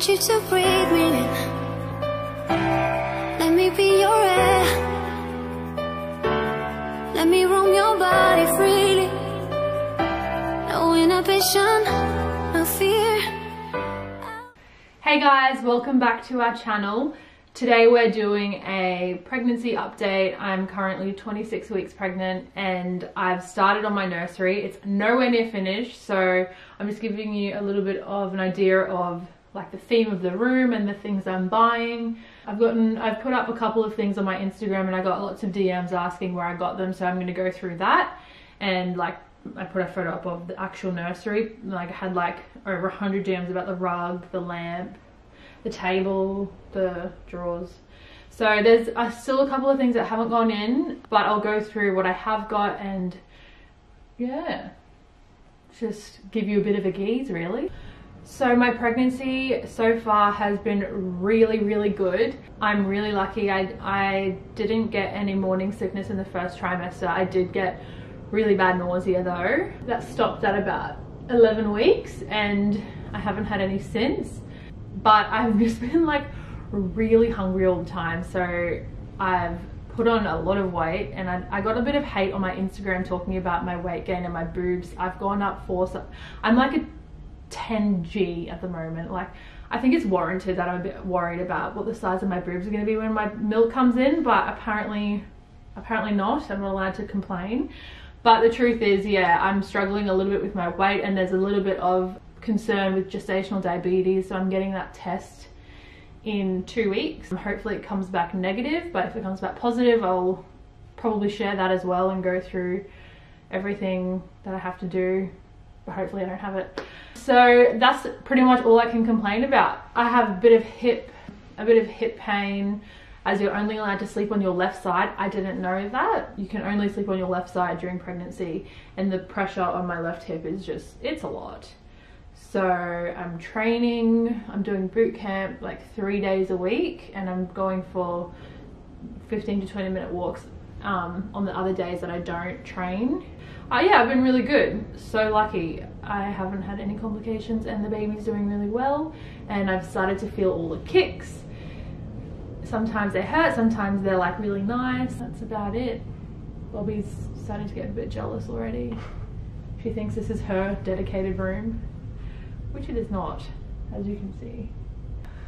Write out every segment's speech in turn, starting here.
want you to breathe me in. Let me be your air. Let me roam your body freely. No inhibition, no fear. Hey guys, welcome back to our channel. Today we're doing a pregnancy update. I'm currently 26 weeks pregnant and I've started on my nursery. It's nowhere near finished, so I'm just giving you a little bit of an idea of like the theme of the room and the things I'm buying. I've gotten, I've put up a couple of things on my Instagram and I got lots of DMs asking where I got them, so I'm gonna go through that and like I put a photo up of the actual nursery. Like I had like over 100 DMs about the rug, the lamp, the table, the drawers. So there's uh, still a couple of things that haven't gone in, but I'll go through what I have got and yeah, just give you a bit of a gaze really. So my pregnancy so far has been really, really good. I'm really lucky. I, I didn't get any morning sickness in the first trimester. I did get really bad nausea though. That stopped at about 11 weeks and I haven't had any since but I've just been like really hungry all the time so I've put on a lot of weight and I, I, got a bit of hate on my Instagram talking about my weight gain and my boobs I've gone up four so I'm like a 10g at the moment. Like I think it's warranted that I'm a bit worried about what the size of my boobs are going to be when my milk comes in but apparently apparently not. I'm not allowed to complain. But the truth is yeah I'm struggling a little bit with my weight and there's a little bit of concern with gestational diabetes so I'm getting that test in two weeks. Hopefully it comes back negative but if it comes back positive I'll probably share that as well and go through everything that I have to do hopefully I don't have it so that's pretty much all I can complain about I have a bit of hip a bit of hip pain as you're only allowed to sleep on your left side. I didn't know that. You can only sleep on your left side during pregnancy and the pressure on my left hip is just, it's a lot. So I'm training, I'm doing boot camp like three days a week and I'm going for 15 to 20 minute walks um, on the other days that I don't train. Uh, yeah, I've been really good. So lucky. I haven't had any complications and the baby's doing really well and I've started to feel all the kicks. Sometimes they hurt, sometimes they're like really nice. That's about it. Bobby's starting to get a bit jealous already. She thinks this is her dedicated room which it is not, as you can see.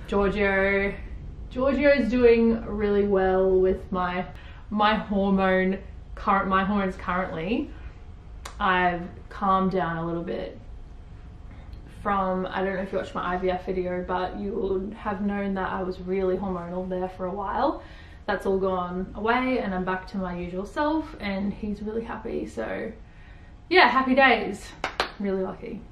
Giorgio, Giorgio is doing really well with my my hormone current my hormones currently. I've calmed down a little bit from I don't know if you watched my IVF video, but you would have known that I was really hormonal there for a while. That's all gone away and I'm back to my usual self and he's really happy. So yeah, happy days. Really lucky.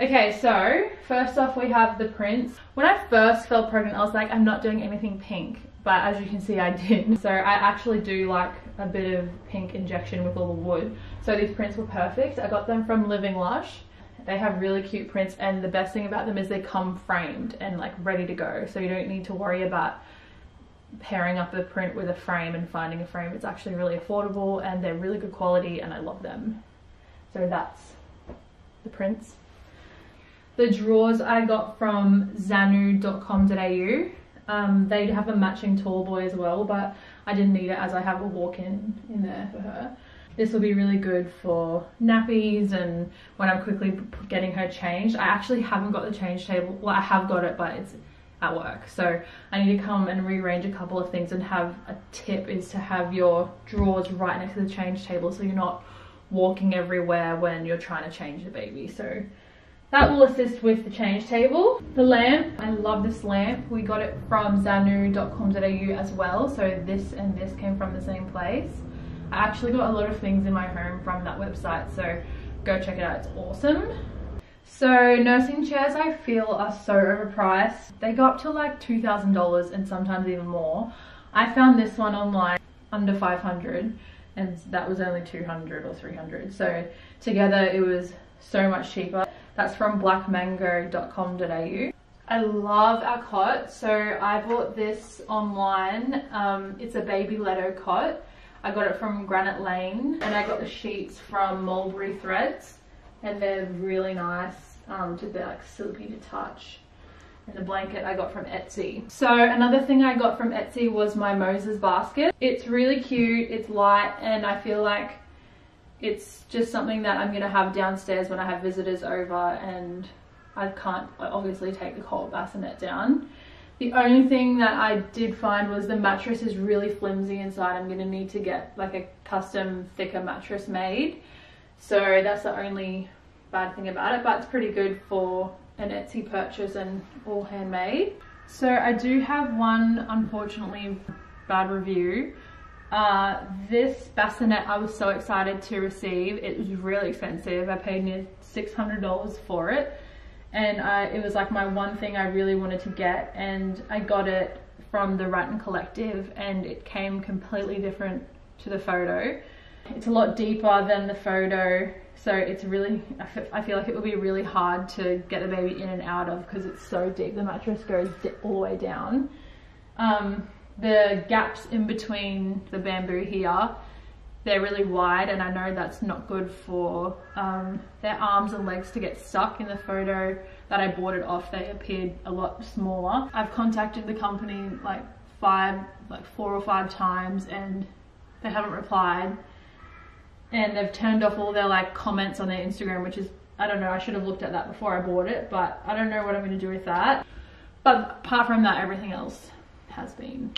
Okay, so first off we have the prints. When I first felt pregnant, I was like, I'm not doing anything pink. But as you can see, I did. So I actually do like a bit of pink injection with all the wood. So these prints were perfect. I got them from Living Lush. They have really cute prints and the best thing about them is they come framed and like ready to go. So you don't need to worry about pairing up a print with a frame and finding a frame. It's actually really affordable and they're really good quality and I love them. So that's the prints. The drawers I got from zanui.com.au. Um, they have a matching tall boy as well, but I didn't need it as I have a walk-in in there for her. This will be really good for nappies and when I'm quickly getting her changed. I actually haven't got the change table. Well, I have got it, but it's at work. So I need to come and rearrange a couple of things and have a tip is to have your drawers right next to the change table so you're not walking everywhere when you're trying to change the baby. So that will assist with the change table. The lamp, I love this lamp. We got it from zanui.com.au as well. So this and this came from the same place. I actually got a lot of things in my home from that website. So go check it out, it's awesome. So nursing chairs I feel are so overpriced. They go up to like $2,000 and sometimes even more. I found this one online under 500 and that was only 200 or 300. So together it was so much cheaper. That's from blackmango.com.au. I love our cot. So I bought this online. Um, it's a Babyletto cot. I got it from Granite Lane and I got the sheets from Mulberry Threads. and they're really nice um, to be like silky to touch. And the blanket I got from Etsy. So another thing I got from Etsy was my Moses basket. It's really cute, it's light, and I feel like it's just something that I'm gonna have downstairs when I have visitors over and I can't obviously take the cold bassinet down. The only thing that I did find was the mattress is really flimsy inside. I'm gonna need to get like a custom thicker mattress made. So that's the only bad thing about it, but it's pretty good for an Etsy purchase and all handmade. So I do have one, unfortunately, bad review. Uh, this bassinet I was so excited to receive. It was really expensive. I paid near $600 for it. And I, it was like my one thing I really wanted to get. And I got it from the Rattan Collective and it came completely different to the photo. It's a lot deeper than the photo so it's really, I feel like it would be really hard to get the baby in and out of because it's so deep. The mattress goes all the way down. Um, the gaps in between the bamboo here, they're really wide and I know that's not good for um, their arms and legs to get stuck in the photo that I bought it off. They appeared a lot smaller. I've contacted the company like five, like four or five times and they haven't replied and they've turned off all their like comments on their Instagram, which is, I don't know, I should have looked at that before I bought it, but I don't know what I'm going to do with that. But apart from that, everything else has been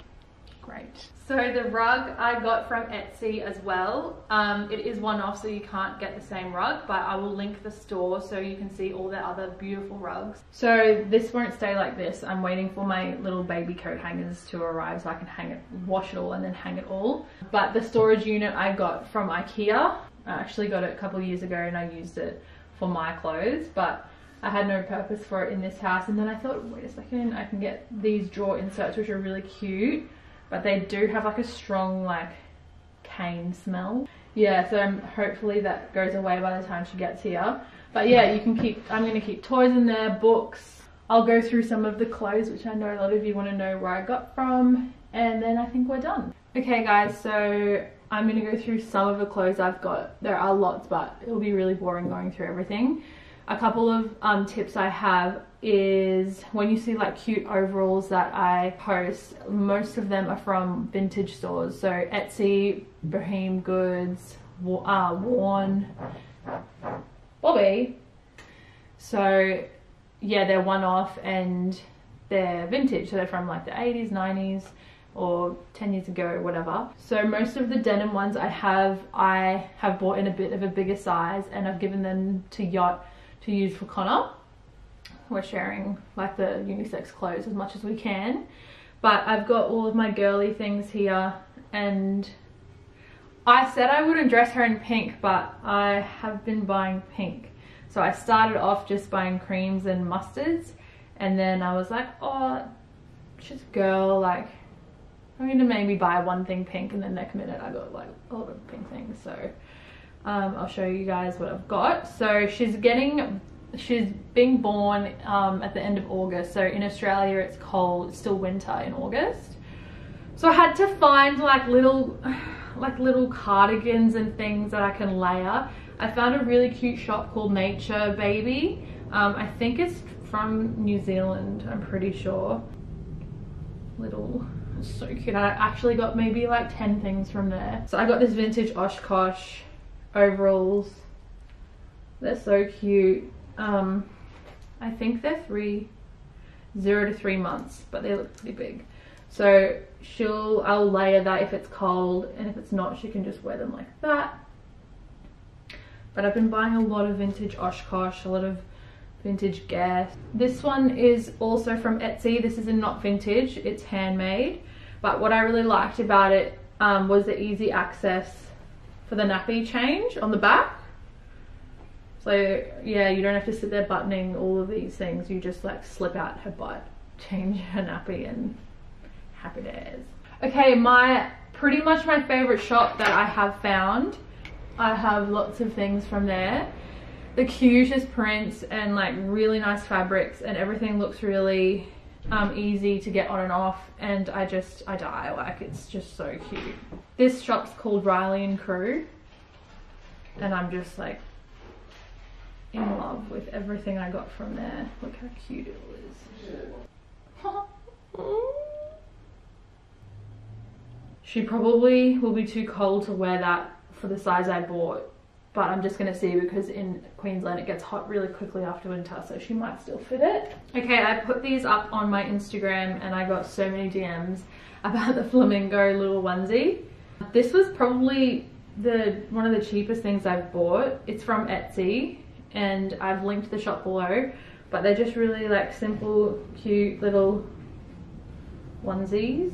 great. So the rug I got from Etsy as well. Um, it is one off so you can't get the same rug, but I will link the store so you can see all the other beautiful rugs. So this won't stay like this. I'm waiting for my little baby coat hangers to arrive so I can hang it, wash it all and then hang it all. But the storage unit I got from Ikea. I actually got it a couple years ago and I used it for my clothes, but I had no purpose for it in this house. And then I thought, wait a second, I can get these drawer inserts, which are really cute but they do have like a strong like cane smell. Yeah, so hopefully that goes away by the time she gets here. But yeah, you can keep, I'm going to keep toys in there, books. I'll go through some of the clothes, which I know a lot of you want to know where I got from. And then I think we're done. Okay guys, so I'm going to go through some of the clothes I've got. There are lots, but it'll be really boring going through everything. A couple of um, tips I have is when you see like cute overalls that I post, most of them are from vintage stores. So Etsy, Boheme Goods, uh, Worn, Bobby. So yeah, they're one off and they're vintage. So they're from like the 80s, 90s or 10 years ago whatever so most of the denim ones i have i have bought in a bit of a bigger size and i've given them to yacht to use for connor we're sharing like the unisex clothes as much as we can. But I've got all of my girly things here and I said I wouldn't dress her in pink but I have been buying pink. So I started off just buying creams and mustards and then I was like oh she's a girl like I'm gonna maybe buy one thing pink and then next minute I got like a lot of pink things. So um, I'll show you guys what I've got so she's getting she's being born um, at the end of August. So in Australia, it's cold, it's still winter in August. So I had to find like little, like little cardigans and things that I can layer. I found a really cute shop called Nature Baby. Um, I think it's from New Zealand, I'm pretty sure. Little, so cute. I actually got maybe like 10 things from there. So I got this vintage Oshkosh overalls. They're so cute. Um, I think they're three, zero to three months, but they look pretty big. So she'll, I'll layer that if it's cold and if it's not, she can just wear them like that. But I've been buying a lot of vintage Oshkosh, a lot of vintage Guess. This one is also from Etsy. This is a not vintage, it's handmade. But what I really liked about it um, was the easy access for the nappy change on the back. So yeah, you don't have to sit there buttoning all of these things. You just like slip out her butt, change her nappy and happy days. Okay, my pretty much my favorite shop that I have found. I have lots of things from there. The cutest prints and like really nice fabrics and everything looks really um, easy to get on and off and I just, I die, like it's just so cute. This shop's called Rylee and Cru and I'm just like in love with everything I got from there. Look how cute it was. she probably will be too cold to wear that for the size I bought but I'm just gonna see because in Queensland it gets hot really quickly after winter so she might still fit it. Okay I put these up on my Instagram and I got so many DMs about the flamingo little onesie. This was probably the one of the cheapest things I've bought. It's from Etsy and I've linked the shop below but they're just really like simple cute little onesies.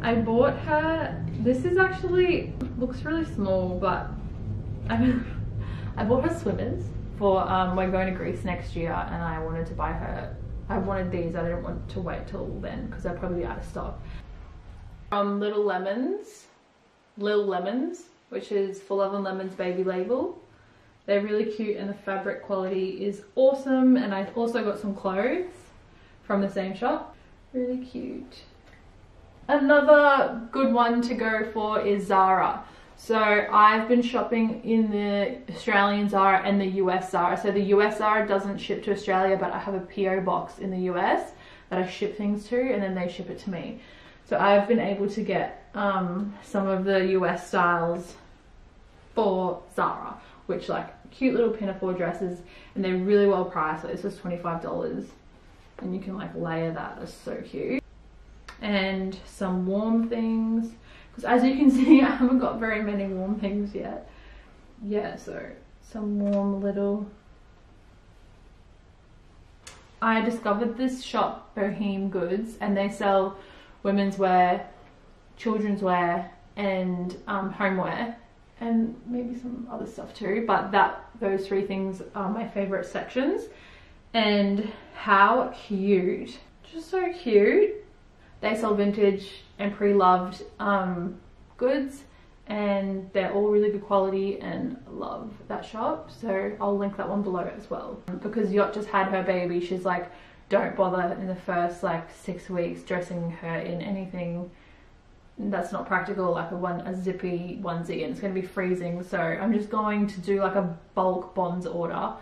I bought her, this is actually, looks really small but I I bought her swimmers for um, we're going to Greece next year and I wanted to buy her I wanted these. I didn't want to wait till then because they're probably out of stock. From Little Lemons Little Lemons which is For Love and Lemons baby label. They're really cute and the fabric quality is awesome and I also got some clothes from the same shop. Really cute. Another good one to go for is Zara so I've been shopping in the Australian Zara and the US Zara. So the US Zara doesn't ship to Australia, but I have a PO box in the US that I ship things to and then they ship it to me. So I've been able to get um, some of the US styles for Zara, which like cute little pinafore dresses and they're really well priced. So this was $25 and you can like layer that, that's so cute. And some warm things because as you can see, I haven't got very many warm things yet. Yeah, so some warm little... I discovered this shop, Boheme Goods, and they sell women's wear, children's wear, and um, homeware, and maybe some other stuff too. But that those three things are my favorite sections. And how cute! Just so cute. They sell vintage and pre-loved um, goods and they're all really good quality and love that shop. So I'll link that one below as well. Because Yacht just had her baby she's like don't bother in the first like six weeks dressing her in anything that's not practical like a one a zippy onesie and it's going to be freezing. So I'm just going to do like a bulk bonds order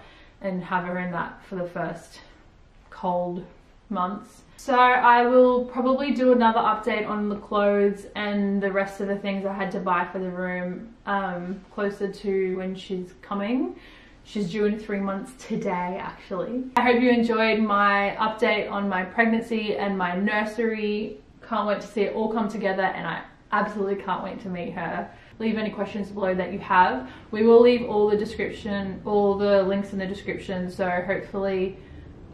and have her in that for the first cold months. So I will probably do another update on the clothes and the rest of the things I had to buy for the room um, closer to when she's coming. She's due in three months today actually. I hope you enjoyed my update on my pregnancy and my nursery. Can't wait to see it all come together and I absolutely can't wait to meet her. Leave any questions below that you have. We will leave all the description, all the links in the description so hopefully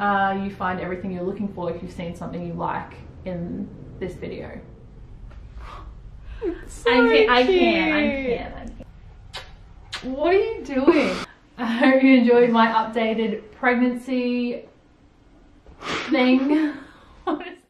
uh, you find everything you're looking for if you've seen something you like in this video. So I, can, I can, I can, I can. What are you doing? I hope you enjoyed my updated pregnancy thing.